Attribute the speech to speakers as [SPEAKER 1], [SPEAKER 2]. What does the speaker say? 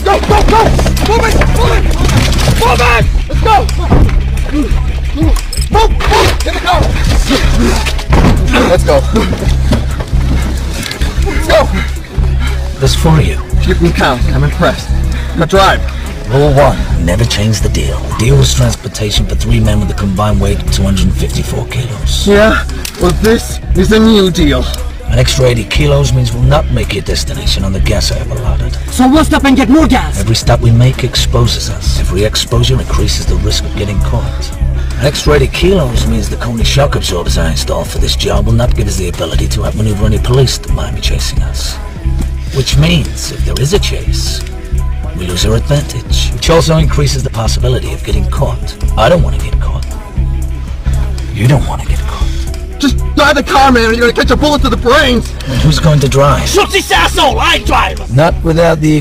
[SPEAKER 1] go, go, go! Move it, move it! Move it! Let's go! Move, move! Get the car! Let's go. Let's go!
[SPEAKER 2] This for you.
[SPEAKER 1] Keep them count. I'm impressed. Now drive.
[SPEAKER 2] Rule one, never change the deal. The deal was transportation for three men with a combined weight of 254 kilos.
[SPEAKER 1] Yeah? Well, this is a new deal.
[SPEAKER 2] An extra 80 kilos means we'll not make your destination on the gas I have allotted.
[SPEAKER 3] So we'll stop and get more gas.
[SPEAKER 2] Every stop we make exposes us. Every exposure increases the risk of getting caught. An extra 80 kilos means the Koni shock absorbers I installed for this job will not give us the ability to outmaneuver any police that might be chasing us. Which means, if there is a chase, we lose our advantage, which also increases the possibility of getting caught. I don't want to get caught. You don't want to get caught.
[SPEAKER 1] Just drive the car, man, or you're gonna catch a bullet to the brains!
[SPEAKER 2] And who's going to drive?
[SPEAKER 3] Shoot this asshole! I drive!
[SPEAKER 2] Not without the